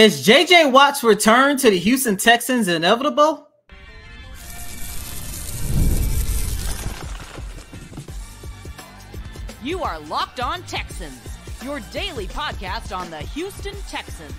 Is JJ Watt's return to the Houston Texans inevitable? You are Locked On Texans, your daily podcast on the Houston Texans.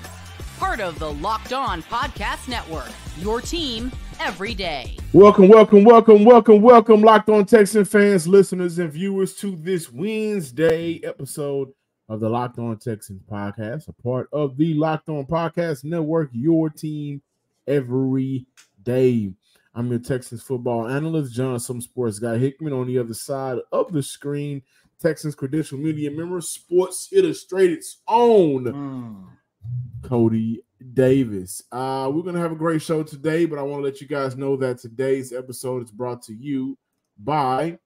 Part of the Locked On Podcast Network, your team every day. Welcome, welcome, welcome, welcome, welcome, Locked On Texan fans, listeners, and viewers to this Wednesday episode of the Locked On Texans podcast, a part of the Locked On Podcast Network, your team every day. I'm your Texans football analyst, John, some sports guy Hickman on the other side of the screen. Texans Credential Media member, Sports Illustrated's own Mm. Coty Davis. Uh, we're gonna have a great show today, but I want to let you guys know that today's episode is brought to you by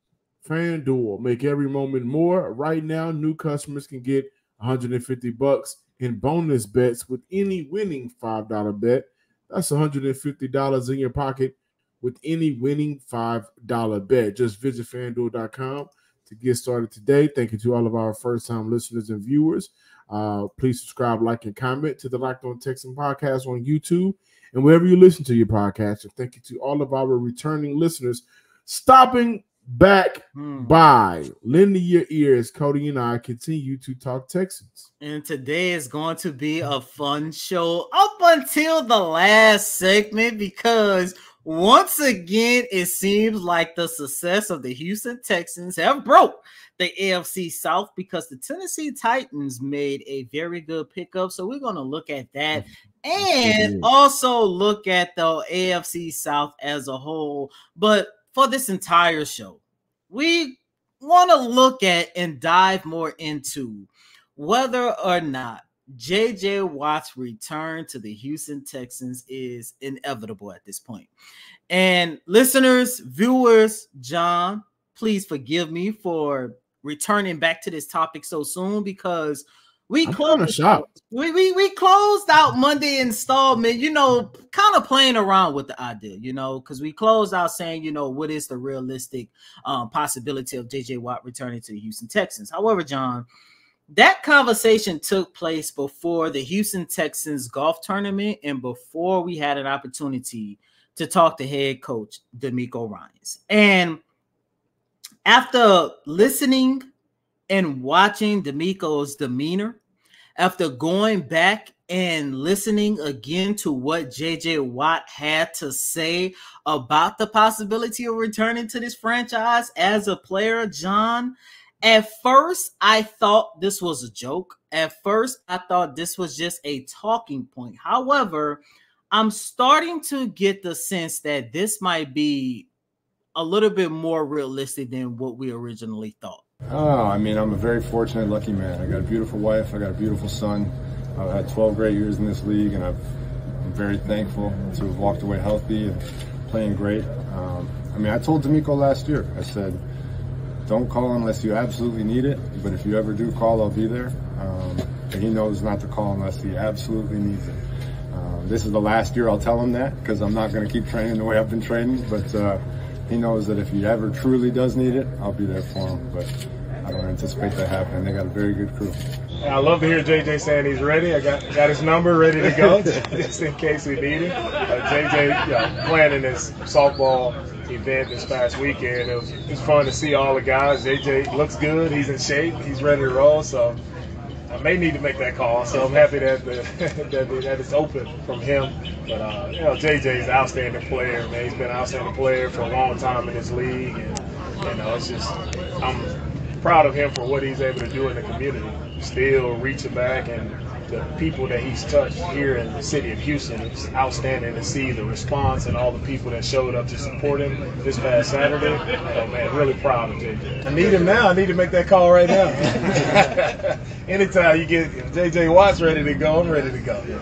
FanDuel. Make every moment more. Right now, new customers can get 150 bucks in bonus bets with any winning $5 bet. That's $150 in your pocket with any winning $5 bet. Just visit fanduel.com to get started today. Thank you to all of our first time listeners and viewers. Uh, please subscribe, like, and comment to the Locked On Texan podcast on YouTube and wherever you listen to your podcast. And thank you to all of our returning listeners stopping back Hmm. by. Lending your ears, Coty and I continue to talk Texans. And today is going to be a fun show up until the last segment because once again it seems like the success of the Houston Texans have broke the AFC South because the Tennessee Titans made a very good pickup. So we're going to look at that and Mhm. also look at the AFC South as a whole. But for this entire show, we want to look at and dive more into whether or not JJ Watt's return to the Houston Texans is inevitable at this point. And listeners, viewers, John, please forgive me for returning back to this topic so soon because we I'm closed shocked. we, we we closed out Monday installment, you know, kind of playing around with the idea, you know, because we closed out saying, you know, what is the realistic um, possibility of JJ Watt returning to the Houston Texans. However, John, that conversation took place before the Houston Texans golf tournament and before we had an opportunity to talk to head coach DeMeco Ryans. And after listening and watching DeMeco's demeanor, after going back and listening again to what JJ Watt had to say about the possibility of returning to this franchise as a player, John, at first I thought this was a joke. At first I thought this was just a talking point. However, I'm starting to get the sense that this might be a little bit more realistic than what we originally thought. Oh, I mean, I'm a very fortunate, lucky man. I got a beautiful wife. I got a beautiful son. I've had 12 great years in this league, and I've, I'm very thankful to have walked away healthy and playing great. Um, I mean, I told DeMeco last year, I said, don't call unless you absolutely need it, but if you ever do call, I'll be there. Um, and he knows not to call unless he absolutely needs it. Um, this is the last year I'll tell him that because I'm not going to keep training the way I've been training, but uh, he knows that if he ever truly does need it, I'll be there for him. But I don't anticipate that happening. They got a very good crew. I love to hear JJ saying he's ready. I got got his number ready to go just in case we need him. Uh, JJ, you know, planning this softball event this past weekend. It was, it was fun to see all the guys. JJ looks good. He's in shape. He's ready to roll. So I may need to make that call. So I'm happy that the, that, that it's open from him. But uh, you know, JJ is an outstanding player. Man, he's been an outstanding player for a long time in this league. And you know, it's just I'm proud of him for what he's able to do in the community. Still reaching back and the people that he's touched here in the city of Houston. It's outstanding to see the response and all the people that showed up to support him this past Saturday. Oh man, really proud of JJ. I need him now. I need to make that call right now. Anytime you get JJ Watt's ready to go, I'm ready to go.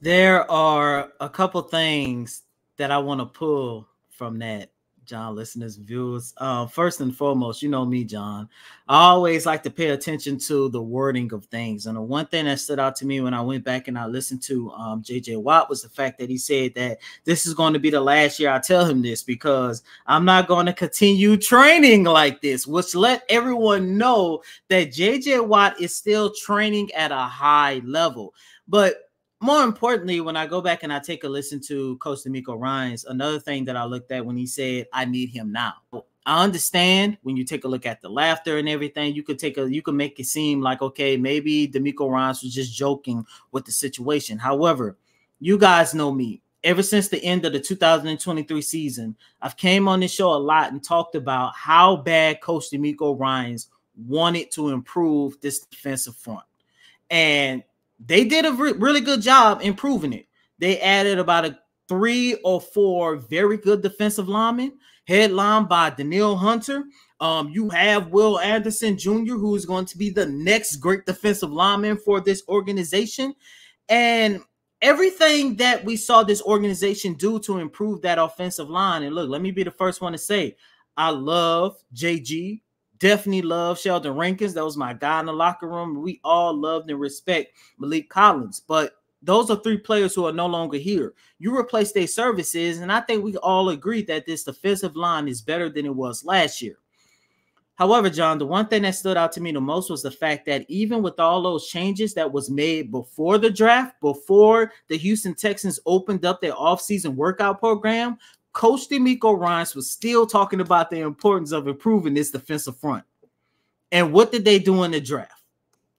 There are a couple things that I want to pull from that, John, listeners, viewers. Uh, first and foremost, you know me, John. I always like to pay attention to the wording of things. And the one thing that stood out to me when I went back and I listened to um, JJ Watt was the fact that he said that this is going to be the last year I tell him this because I'm not going to continue training like this, which let everyone know that JJ Watt is still training at a high level. But more importantly, when I go back and I take a listen to Coach DeMeco Ryans, another thing that I looked at when he said, I need him now. I understand when you take a look at the laughter and everything, you could take a you could make it seem like okay, maybe DeMeco Ryans was just joking with the situation. However, you guys know me. Ever since the end of the 2023 season, I've came on this show a lot and talked about how bad Coach DeMeco Ryans wanted to improve this defensive front. And they did a re- really good job improving it. They added about a three or four very good defensive linemen, headlined by Danielle Hunter. Um, you have Will Anderson Jr., who is going to be the next great defensive lineman for this organization. And everything that we saw this organization do to improve that offensive line. And look, let me be the first one to say, I love JG definitely love Sheldon Rankins. That was my guy in the locker room. We all loved and respect Maliek Collins. But those are three players who are no longer here. You replace their services, and I think we all agree that this defensive line is better than it was last year. However, John, the one thing that stood out to me the most was the fact that even with all those changes that was made before the draft, before the Houston Texans opened up their offseason workout program, Coach DeMeco Ryans was still talking about the importance of improving this defensive front. And what did they do in the draft?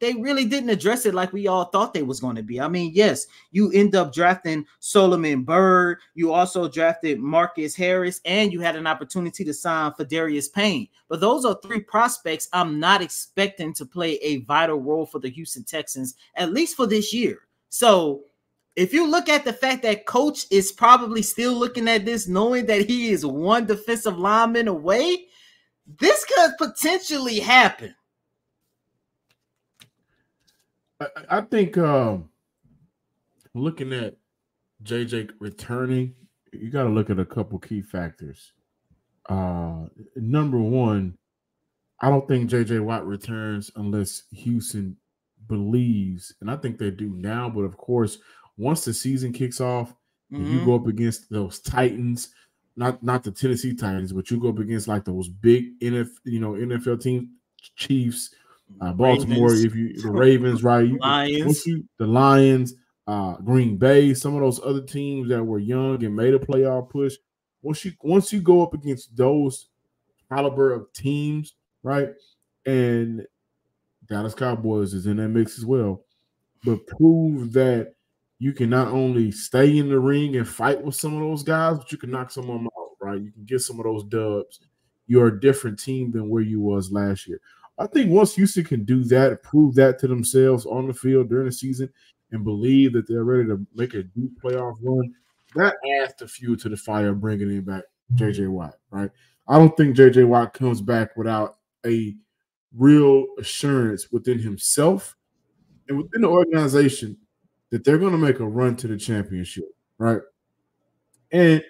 They really didn't address it like we all thought they was going to be. I mean, yes, you end up drafting Solomon Byrd. You also drafted Marcus Harris, and you had an opportunity to sign for Darius Payne. But those are three prospects I'm not expecting to play a vital role for the Houston Texans, at least for this year. So if you look at the fact that coach is probably still looking at this, knowing that he is one defensive lineman away, this could potentially happen. I, I think um, looking at JJ returning, you got to look at a couple key factors. Uh, number one, I don't think JJ Watt returns unless Houston believes, and I think they do now. But of course, once the season kicks off, mm-hmm. you go up against those Titans, not not the Tennessee Titans, but you go up against like those big NFL, you know, NFL team, Chiefs, uh, Baltimore, Ravens. if you the Ravens, right? You, Lions, you, the Lions, uh, Green Bay, some of those other teams that were young and made a playoff push. Once you once you go up against those caliber of teams, right? And Dallas Cowboys is in that mix as well. But prove that you can not only stay in the ring and fight with some of those guys, but you can knock some of them out, right? You can get some of those dubs. You're a different team than where you was last year. I think once Houston can do that, prove that to themselves on the field during the season, and believe that they're ready to make a deep playoff run, that adds the fuel to the fire, bringing in back JJ Watt, right? I don't think JJ Watt comes back without a real assurance within himself and within the organization that they're going to make a run to the championship, right? And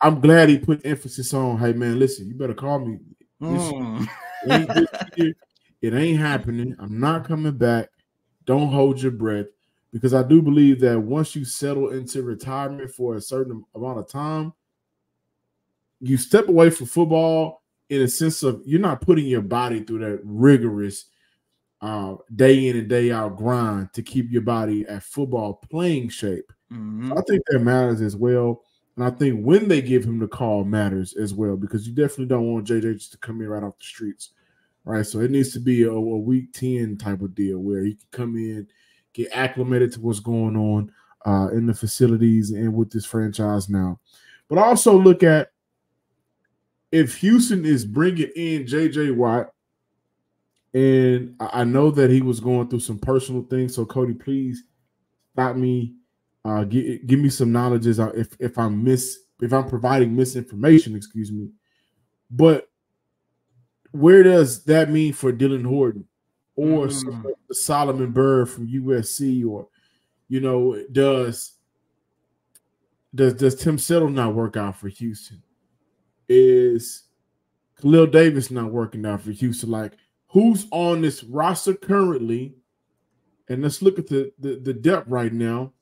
I'm glad he put emphasis on, hey man, listen, you better call me. Mm. Ain't it ain't happening. I'm not coming back. Don't hold your breath because I do believe that once you settle into retirement for a certain amount of time, you step away from football in a sense of you're not putting your body through that rigorous uh, day in and day out grind to keep your body at football playing shape. Mm-hmm. So I think that matters as well. And I think when they give him the call matters as well because you definitely don't want JJ just to come in right off the streets, right? So it needs to be a, a week 10 type of deal where he can come in, get acclimated to what's going on uh, in the facilities and with this franchise now. But also look at if Houston is bringing in JJ Watt and I know that he was going through some personal things. So Coty, please stop me. Uh, give, give me some knowledge if if I'm miss if I'm providing misinformation. Excuse me. But where does that mean for Dylan Horton or mm. Solomon Byrd from USC or you know does does does Tim Settle not work out for Houston? Is Khalil Davis not working out for Houston? Like who's on this roster currently. And let's look at the, the, the depth right now.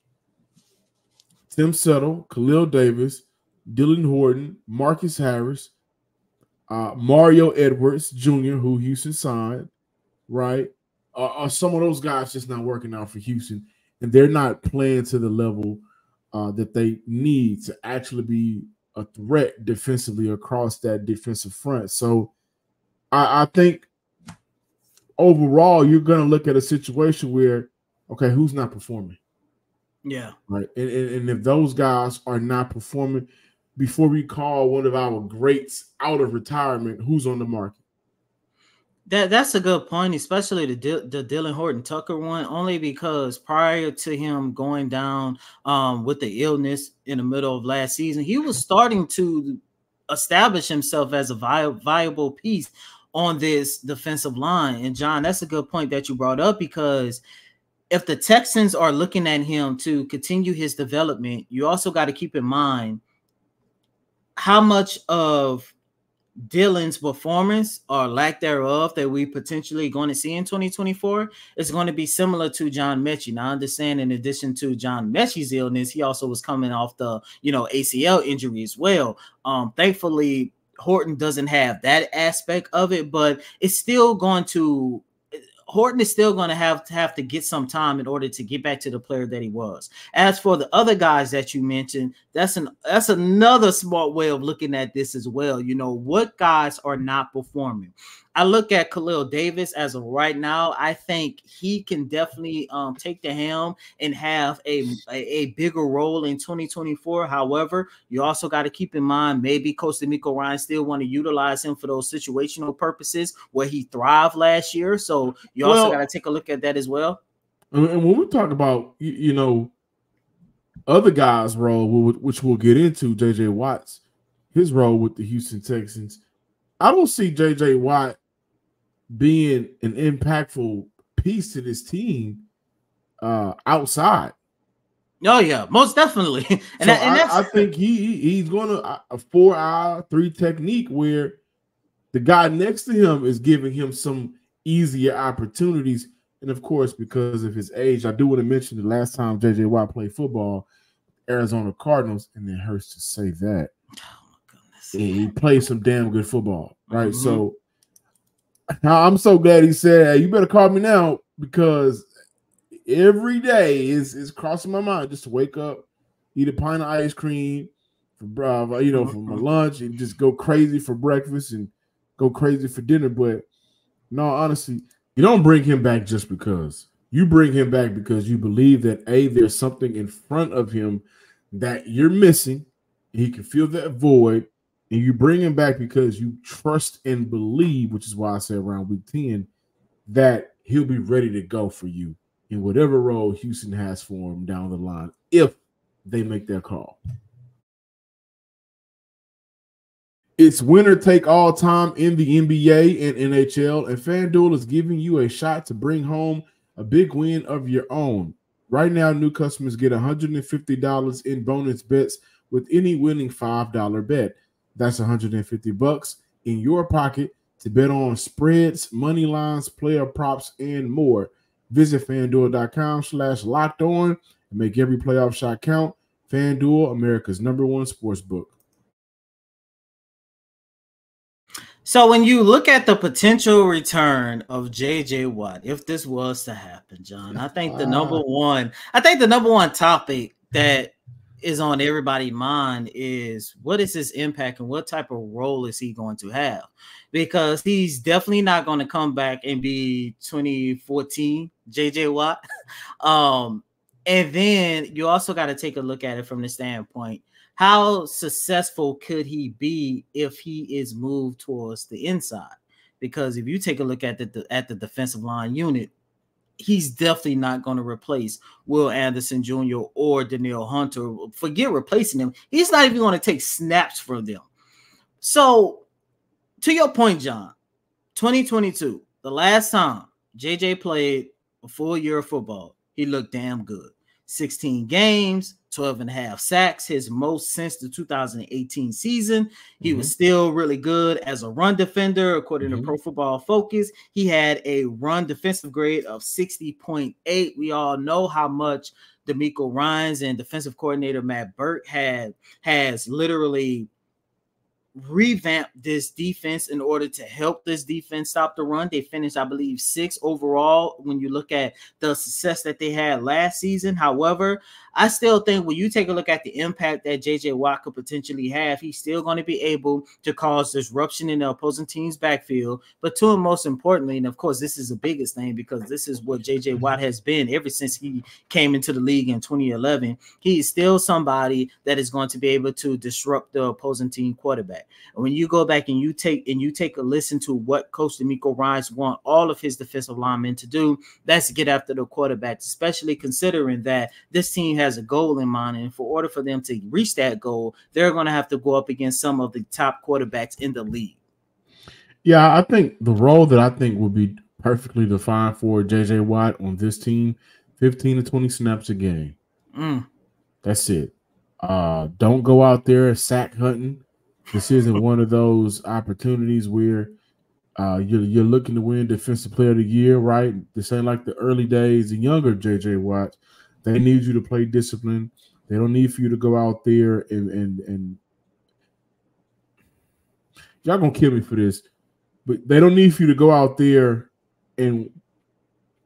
Tim Settle, Khalil Davis, Dylan Horton, Marcus Harris, uh, Mario Edwards Jr., who Houston signed, right? Uh, are some of those guys just not working out for Houston? and they're not playing to the level uh, that they need to actually be a threat defensively across that defensive front. So I, I think overall you're going to look at a situation where, okay, who's not performing? Yeah. Right. And, and, and if those guys are not performing, before we call one of our greats out of retirement, who's on the market? That that's a good point, especially the the Dylan Horton Tucker one, only because prior to him going down um, with the illness in the middle of last season, he was starting to establish himself as a vi- viable piece on this defensive line. And John, that's a good point that you brought up because if the Texans are looking at him to continue his development, you also got to keep in mind how much of Dylan's performance or lack thereof that we potentially going to see in 2024 is going to be similar to John Metchie. Now, I understand in addition to John Metchie's illness, he also was coming off the you know ACL injury as well. Um, thankfully, Horton doesn't have that aspect of it, but it's still going to Horton is still going to have to have to get some time in order to get back to the player that he was. As for the other guys that you mentioned, that's an that's another smart way of looking at this as well. You know, what guys are not performing. I look at Khalil Davis as of right now. I think he can definitely um, take the helm and have a, a, bigger role in 2024. However, you also got to keep in mind maybe Coach DeMeco Ryan still want to utilize him for those situational purposes where he thrived last year. So you also well, got to take a look at that as well. And when we talk about you know other guys' role, which we'll get into, JJ Watts, his role with the Houston Texans. I don't see JJ Watt being an impactful piece to this team uh outside. Oh yeah, most definitely. and, so and I, I, think he he's going to a four hour three technique where the guy next to him is giving him some easier opportunities. And of course, because of his age, I do want to mention the last time JJ Watt played football, Arizona Cardinals, and it hurts to say that. Oh my goodness. And he played some damn good football, right? Mm-hmm. So I'm so glad he said, hey, "You better call me now," because every day is is crossing my mind just to wake up, eat a pint of ice cream, for uh, you know, for my mm-hmm. lunch, and just go crazy for breakfast and go crazy for dinner. But no, honestly, you don't bring him back just because. You bring him back because you believe that a there's something in front of him that you're missing. He can feel that void, and you bring him back because you trust and believe, which is why I said around week 10, that he'll be ready to go for you in whatever role Houston has for him down the line if they make their call. It's winner take all time in the NBA and NHL, and FanDuel is giving you a shot to bring home a big win of your own. Right now, new customers get $150 in bonus bets with any winning $5 bet. That's 150 bucks in your pocket to bet on spreads, money lines, player props, and more. Visit fanduel.com slash locked on and make every playoff shot count. FanDuel, America's number one sports book. So when you look at the potential return of JJ Watt, if this was to happen, John, I think the number one, I think the number one topic that is on everybody's mind is what is his impact and what type of role is he going to have? Because he's definitely not going to come back and be 2014 JJ Watt. um, and then you also got to take a look at it from the standpoint how successful could he be if he is moved towards the inside? Because if you take a look at the at the defensive line unit, he's definitely not going to replace Will Anderson Jr. or Danielle Hunter. Forget replacing him. He's not even going to take snaps from them. So, to your point, John, 2022, the last time JJ played a full year of football, he looked damn good. 16 games, 12 and a half sacks, his most since the 2018 season. He mm-hmm. was still really good as a run defender, according mm-hmm. to Pro Football Focus. He had a run defensive grade of 60.8. We all know how much DeMeco Ryans and defensive coordinator Matt Burke had has literally revamp this defense in order to help this defense stop the run. They finished, I believe, six overall when you look at the success that they had last season. However, I still think when you take a look at the impact that JJ Watt could potentially have, he's still going to be able to cause disruption in the opposing team's backfield. But to him, most importantly, and of course, this is the biggest thing because this is what JJ mm-hmm. Watt has been ever since he came into the league in 2011. He is still somebody that is going to be able to disrupt the opposing team quarterback. And when you go back and you take and you take a listen to what Coach DeMeco Ryans want all of his defensive linemen to do, that's get after the quarterbacks, especially considering that this team has a goal in mind. And for order for them to reach that goal, they're going to have to go up against some of the top quarterbacks in the league. Yeah, I think the role that I think would be perfectly defined for JJ Watt on this team 15 to 20 snaps a game. Mm. That's it. Uh, don't go out there sack hunting. This isn't one of those opportunities where uh, you're, you're looking to win Defensive Player of the Year, right? This ain't like the early days, the younger JJ Watt. They need you to play discipline. They don't need for you to go out there and and and y'all gonna kill me for this, but they don't need for you to go out there and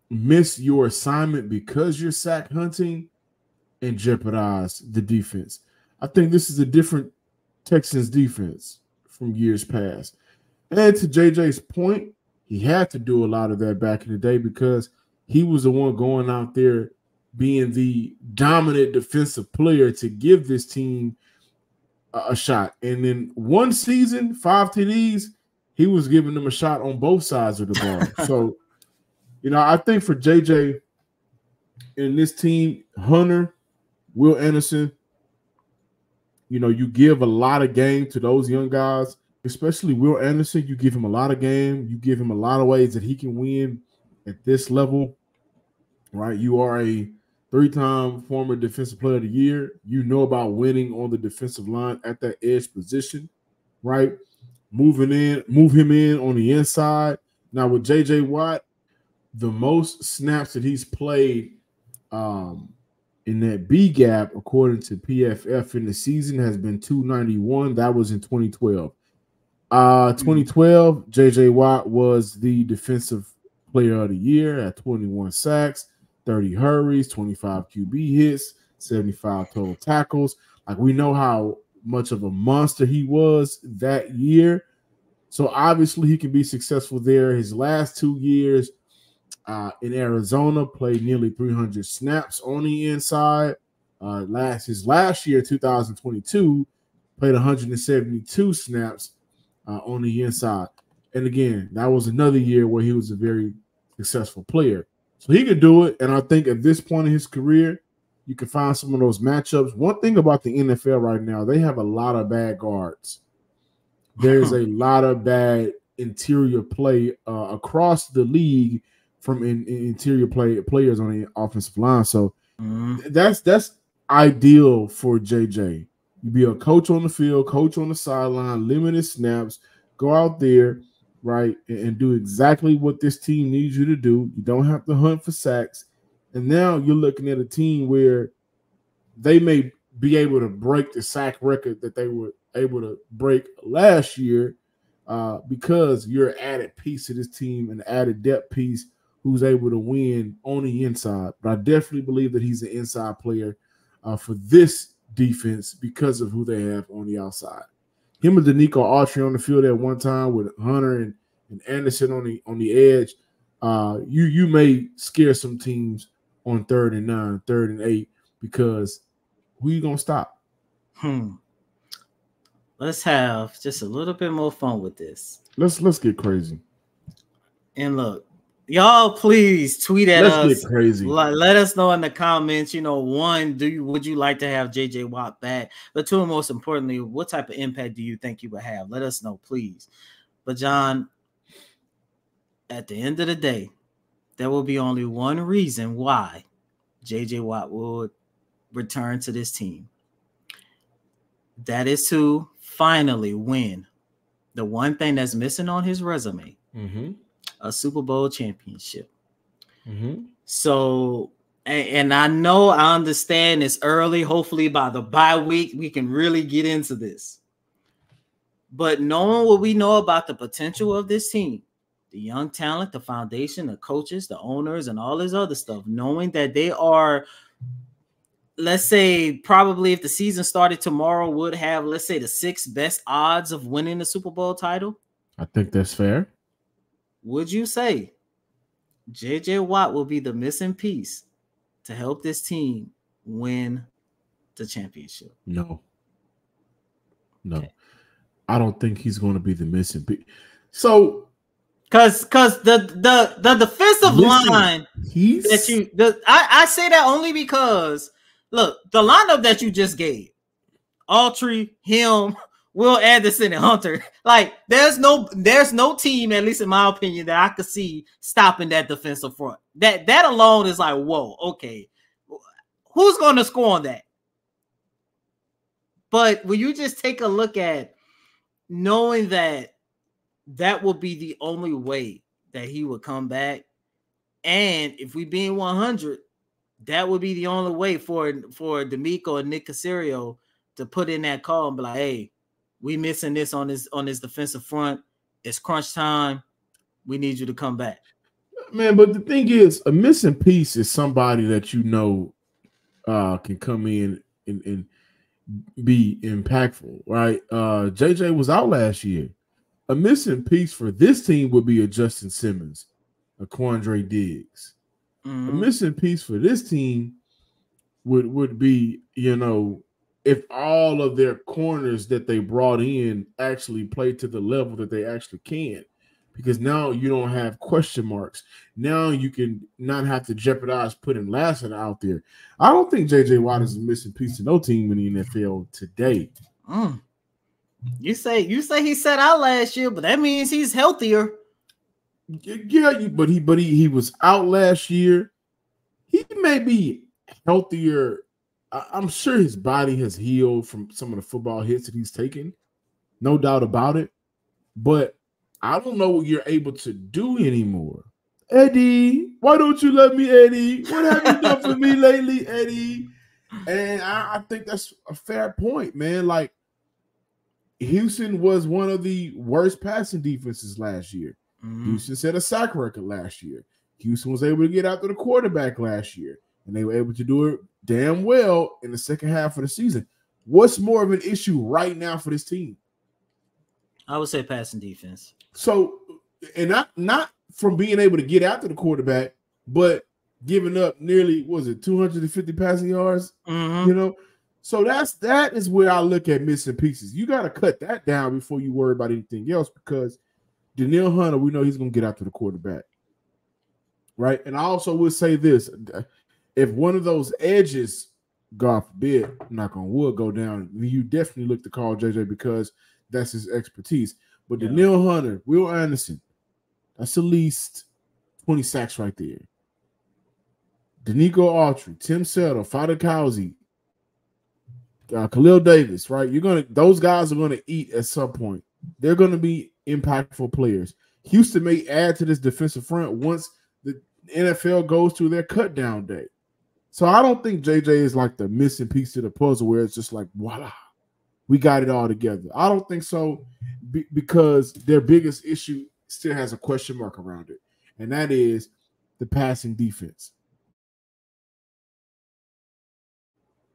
miss your assignment because you're sack hunting and jeopardize the defense. I think this is a different Texans defense from years past. And to JJ's point, he had to do a lot of that back in the day because he was the one going out there being the dominant defensive player to give this team a, shot. And then one season, five TDs, he was giving them a shot on both sides of the ball. so, you know, I think for JJ in this team, Hunter, Will Anderson, you know, you give a lot of game to those young guys, especially Will Anderson. You give him a lot of game. You give him a lot of ways that he can win at this level, right? You are a three-time former defensive player of the year. You know about winning on the defensive line at that edge position, right? Moving in, move him in on the inside. Now with JJ Watt, the most snaps that he's played um, in that B gap, according to PFF in the season, has been 291. That was in 2012. Uh, 2012, JJ Watt was the defensive player of the year at 21 sacks. 30 hurries, 25 QB hits, 75 total tackles. Like we know how much of a monster he was that year. So obviously he can be successful there. His last two years uh, in Arizona played nearly 300 snaps on the inside. Uh, last his last year, 2022, played 172 snaps uh, on the inside. And again, that was another year where he was a very successful player. So he could do it. And I think at this point in his career, you can find some of those matchups. One thing about the NFL right now, they have a lot of bad guards. There's a lot of bad interior play uh, across the league from in, in interior play players on the offensive line. So mm-hmm. that's that's ideal for JJ. You be a coach on the field, coach on the sideline, limited snaps, go out there right, and, and do exactly what this team needs you to do. You don't have to hunt for sacks. And now you're looking at a team where they may be able to break the sack record that they were able to break last year uh, because you're an added piece to this team, an added depth piece who's able to win on the inside. But I definitely believe that he's an inside player uh, for this defense because of who they have on the outside him and Denico Autry on the field at one time with Hunter and, and Anderson on the on the edge, uh, you you may scare some teams on third and nine, third and eight, because who you gonna stop? Hmm. Let's have just a little bit more fun with this. Let's let's get crazy. And look, y'all please tweet at Let's us. Get crazy. Let, let us know in the comments. You know, one, do you would you like to have JJ Watt back? But two, and most importantly, what type of impact do you think you would have? Let us know, please. But John, at the end of the day, there will be only one reason why JJ Watt would return to this team. That is to finally win the one thing that's missing on his resume. Mm-hmm a Super Bowl championship. Mm-hmm. So, and, and, I know I understand it's early. Hopefully, by the bye week, we can really get into this. But knowing what we know about the potential of this team, the young talent, the foundation, the coaches, the owners, and all this other stuff, knowing that they are, let's say, probably if the season started tomorrow, would have, let's say, the six best odds of winning the Super Bowl title. I think that's fair. Would you say JJ Watt will be the missing piece to help this team win the championship? No. No. Okay. I don't think he's going to be the missing piece. So Cause cause the the the defensive Listen, line he's that you the I, I say that only because look, the lineup that you just gave, Autry, him, Will Anderson, and Hunter, like there's no there's no team, at least in my opinion, that I could see stopping that defensive front. That that alone is like, whoa, okay. Who's gonna score on that? But when you just take a look at knowing that that will be the only way that he would come back. And if we being 100, that would be the only way for for DeMeco and Nick Caserio to put in that call and be like, "Hey, we missing this on this on this defensive front. It's crunch time. We need you to come back." man, but the thing is, a missing piece is somebody that you know uh can come in and, and be impactful, right? Uh JJ was out last year. A missing piece for this team would be a Justin Simmons, a Quandre Diggs. A Mhm. missing piece for this team would would be, you know, if all of their corners that they brought in actually play to the level that they actually can. Because now you don't have question marks. Now you can not have to jeopardize putting Lassiter out there. I don't think JJ Watt is a missing piece to no team in the NFL today. Mm. You say you say he set out last year, but that means he's healthier. Yeah, but he but he he was out last year. He may be healthier. I, I'm sure his body has healed from some of the football hits that he's taken, no doubt about it. But I don't know what you're able to do anymore. Eddie, why don't you let me, Eddie? What have you done for me lately, Eddie? And I, I think that's a fair point, man. Like Houston was one of the worst passing defenses last year. Mhm. Houston set a sack record last year. Houston was able to get after the quarterback last year, and they were able to do it damn well in the second half of the season. What's more of an issue right now for this team? I would say passing defense. So, and not not from being able to get after the quarterback, but giving up nearly was it 250 passing yards Mhm. you know so that's that is where i look at missing pieces you got to cut that down before you worry about anything else because Daniel hunter we know he's going to get after the quarterback right and i also would say this if one of those edges god forbid knock on wood go down you definitely look to call jj because that's his expertise but Yeah. Danielle hunter will anderson that's at least 20 sacks right there Denico Autry, Tim Settle, Fatukasi, uh, Khalil Davis, right? You're gonna those guys are gonna eat at some point. They're gonna be impactful players. Houston may add to this defensive front once the NFL goes to their cut down day. So I don't think JJ is like the missing piece to the puzzle where it's just like voila, we got it all together. I don't think so be- because their biggest issue still has a question mark around it, and that is the passing defense.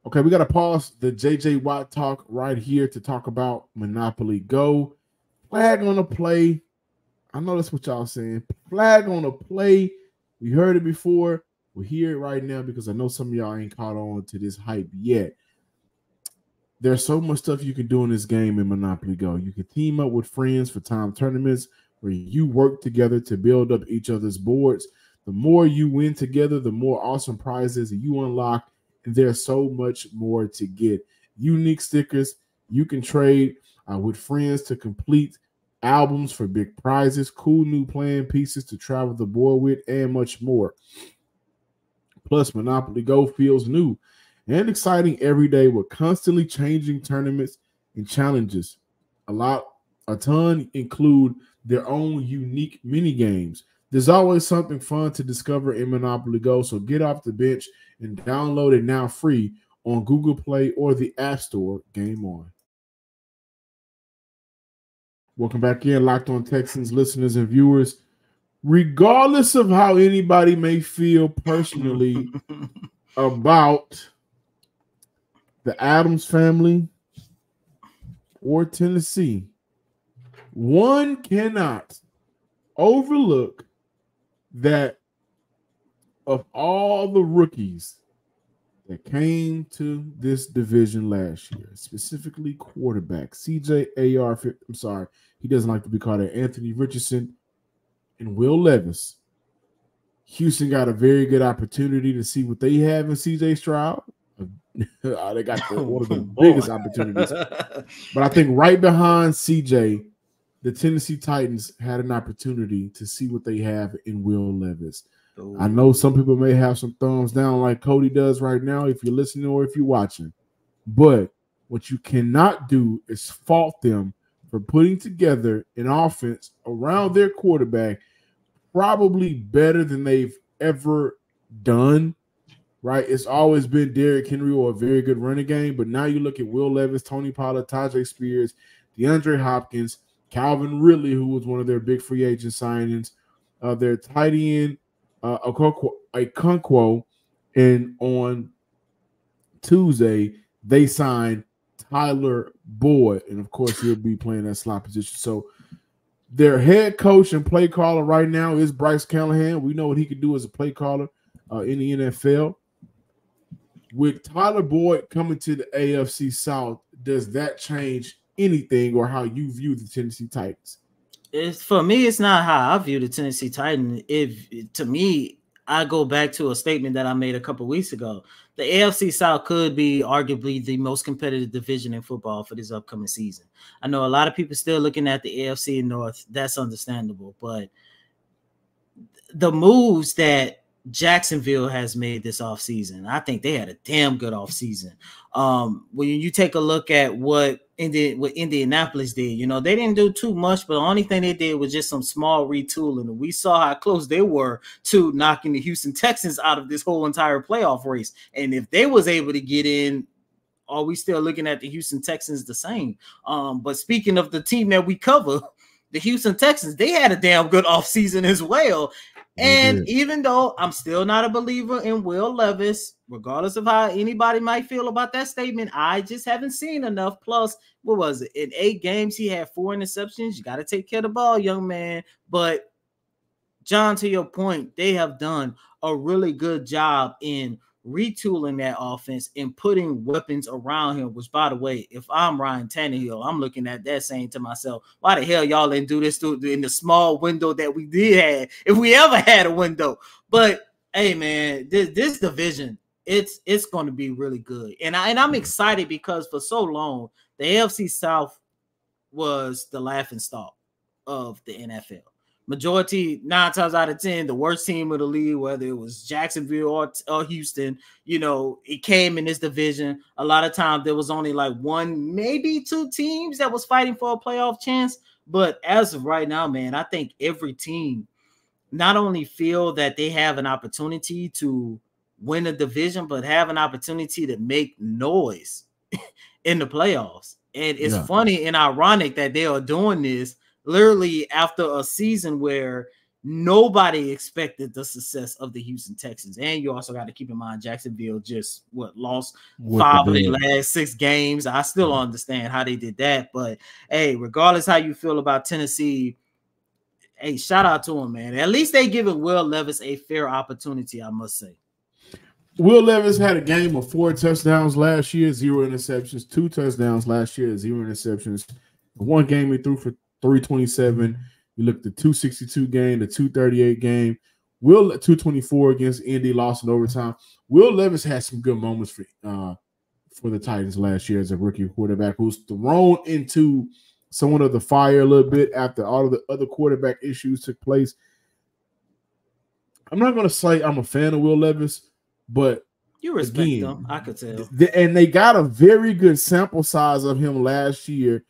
Okay, we got to pause the JJ Watt talk right here to talk about Monopoly Go. Flag on the play. I know that's what y'all saying. Flag on the play. We heard it before. We hear it right now because I know some of y'all ain't caught on to this hype yet. There's so much stuff you can do in this game in Monopoly Go. You can team up with friends for time tournaments where you work together to build up each other's boards. The more you win together, the more awesome prizes you unlock and there's so much more to get. Unique stickers you can trade uh, with friends to complete albums for big prizes, cool new playing pieces to travel the board with, and much more. Plus, Monopoly Go feels new and exciting every day with constantly changing tournaments and challenges. A lot, a ton include their own unique mini games. There's always something fun to discover in Monopoly Go, so get off the bench and download it now free on Google Play or the App Store. Game on. Welcome back in, Locked On Texans listeners and viewers. Regardless of how anybody may feel personally about the Adams family or Tennessee, one cannot overlook that of all the rookies that came to this division last year, specifically quarterback CJ AR. I'm sorry, he doesn't like to be called Anthony Richardson and Will Levis. Houston got a very good opportunity to see what they have in CJ Stroud. Ah, they got the, one of the oh, biggest opportunities. But I think right behind CJ, the Tennessee Titans had an opportunity to see what they have in Will Levis. I oh. know some people may have some thumbs down like Coty does right now if you're listening or if you're watching. But what you cannot do is fault them for putting together an offense around their quarterback probably better than they've ever done. Right? It's always been Derrick Henry or a very good running game, but now you look at Will Levis, Tony Pollard, Tyjae Spears, DeAndre Hopkins, Calvin Ridley, who was one of their big free agent signings, uh, their tight end uh, Okonkwo, and on Tuesday they signed Tyler Boyd, and of course he'll be playing that slot position. So their head coach and play caller right now is Bryce Callahan. We know what he can do as a play caller uh, in the NFL. With Tyler Boyd coming to the AFC South, does that change anything or how you view the Tennessee Titans? It's for me, it's not how I view the Tennessee Titans. If to me, I go back to a statement that I made a couple weeks ago. The AFC South could be arguably the most competitive division in football for this upcoming season. I know a lot of people still looking at the AFC North. That's understandable, but the moves that Jacksonville has made this offseason, I think they had a damn good offseason. Um, when you take a look at what Indi- what Indianapolis did. You know, they didn't do too much, but the only thing they did was just some small retooling. We saw how close they were to knocking the Houston Texans out of this whole entire playoff race. And if they was able to get in, are we still looking at the Houston Texans the same? Um, but speaking of the team that we cover, the Houston Texans, they had a damn good offseason as well. And even though I'm still not a believer in Will Levis, regardless of how anybody might feel about that statement, I just haven't seen enough. Plus, what was it? In eight games, he had four interceptions. You got to take care of the ball, young man. But, John, to your point, they have done a really good job in retooling that offense and putting weapons around him. Which, by the way, if I'm Ryan Tannehill, I'm looking at that saying to myself, "Why the hell y'all didn't do this in the small window that we did have, if we ever had a window?" But hey, man, this, this division, it's it's going to be really good, and I and I'm excited because for so long the AFC South was the laughing stock of the NFL majority nine times out of ten, the worst team of the league, whether it was Jacksonville or, or Houston, you know, it came in this division. A lot of times there was only like one, maybe two teams that was fighting for a playoff chance. But as of right now, man, I think every team not only feel that they have an opportunity to win a division, but have an opportunity to make noise in the playoffs. And it's yeah. funny and ironic that they are doing this literally after a season where nobody expected the success of the Houston Texans. And you also got to keep in mind Jacksonville just what lost With five of their last six games. I still don't understand how they did that. But hey, regardless how you feel about Tennessee, hey, shout out to them, man. At least they giving Will Levis a fair opportunity, I must say. Will Levis had a game of four touchdowns last year, zero interceptions, two touchdowns last year, zero interceptions. One game he threw for 327. You look at the 262 game, the 238 game. Will 224 against Indy lost in overtime. Will Levis had some good moments for uh, for the Titans last year as a rookie quarterback who's thrown into somewhat of the fire a little bit after all of the other quarterback issues took place. I'm not going to say I'm a fan of Will Levis, but you respect again, them. I could tell. Th- and they got a very good sample size of him last year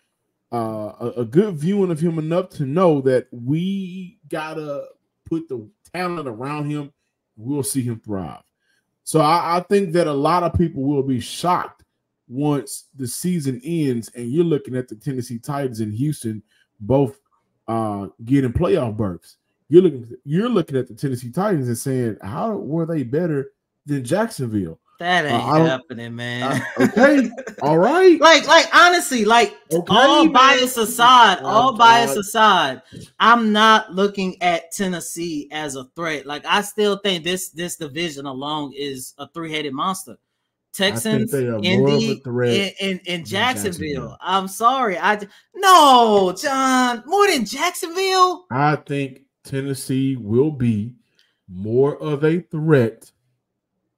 uh, a, a, good viewing of him enough to know that we gotta put the talent around him. We'll see him thrive. So I, I think that a lot of people will be shocked once the season ends and you're looking at the Tennessee Titans in Houston both uh, getting playoff berths. You're looking you're looking at the Tennessee Titans and saying, how were they better than Jacksonville? That ain't uh, happening, man. Uh, okay, all right. like, like honestly, like okay, all man. bias aside, oh, all God. bias aside, I'm not looking at Tennessee as a threat. Like, I still think this this division alone is a three headed monster. Texans, Indy, and, and, and Jacksonville. Jacksonville. I'm sorry, I no, John, more than Jacksonville. I think Tennessee will be more of a threat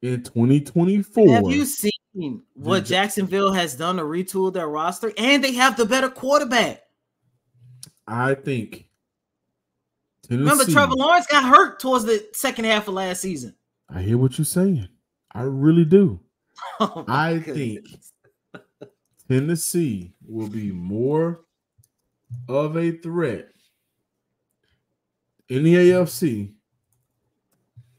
in 2024. Have you seen what Jacksonville has done to retool their roster? And they have the better quarterback. I think. Tennessee, Remember, Trevor Lawrence got hurt towards the second half of last season. I hear what you're saying. I really do. Oh I goodness. think Tennessee will be more of a threat in the AFC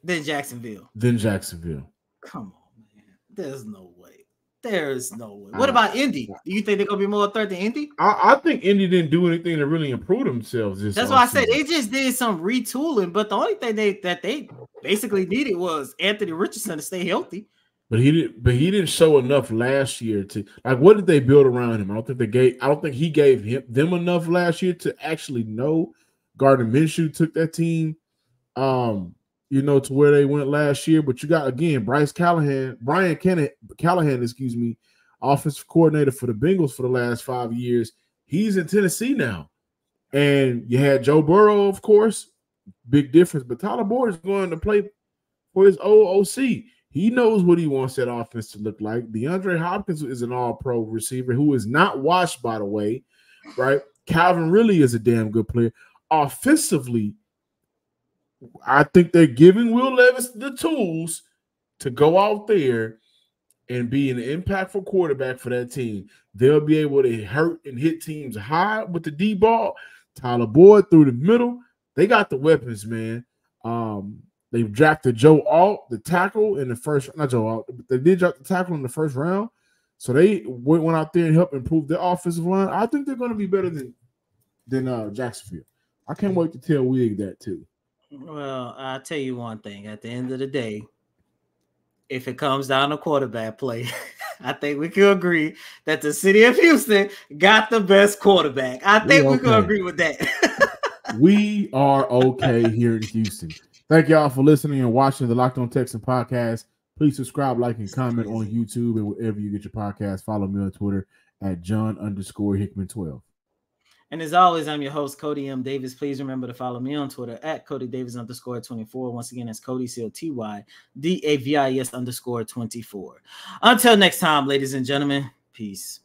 than Jacksonville. Than Jacksonville. Come on, man. There's no way. There's no way. What about Indy? Do you think they're gonna be more threat than Indy? I, I, think Indy didn't do anything to really improve themselves. That's why I said they just did some retooling, but the only thing they that they basically needed was Anthony Richardson to stay healthy. But he didn't. but he didn't show enough last year to like what did they build around him? I don't think they gave I don't think he gave him them enough last year to actually know Gardner Minshew took that team um you know, to where they went last year. But you got again Bryce Callahan, Brian Kenneth, Callahan, excuse me, offensive coordinator for the Bengals for the last five years. He's in Tennessee now. And you had Joe Burrow, of course, big difference. But Tyler Boyd is going to play for his OOC. He knows what he wants that offense to look like. DeAndre Hopkins is an all pro receiver who is not washed, by the way, right? Calvin really is a damn good player. Offensively, I think they're giving Will Levis the tools to go out there and be an impactful quarterback for that team. They'll be able to hurt and hit teams high with the D ball. Tyler Boyd through the middle. They got the weapons, man. Um, they've drafted Joe Alt, the tackle, in the first. Not Joe Alt, but they did draft the tackle in the first round. So they went out there and helped improve their offensive line. I think they're going to be better than than uh, Jacksonville. I can't wait to tell Wig that too. Well, I'll tell you one thing. At the end of the day, if it comes down to quarterback play, I think we can agree that the city of Houston got the best quarterback. I think we, okay. we can agree with that. we are okay here in Houston. Thank y'all for listening and watching the Locked On Texan podcast. Please subscribe, like, and comment on YouTube and wherever you get your podcast. Follow me on Twitter at John underscore Hickman 12. And as always, I'm your host, Coty M. Davis. Please remember to follow me on Twitter at Coty Davis underscore 24. Once again, that's Coty C O T Y D A V I S underscore 24. Until next time, ladies and gentlemen, peace.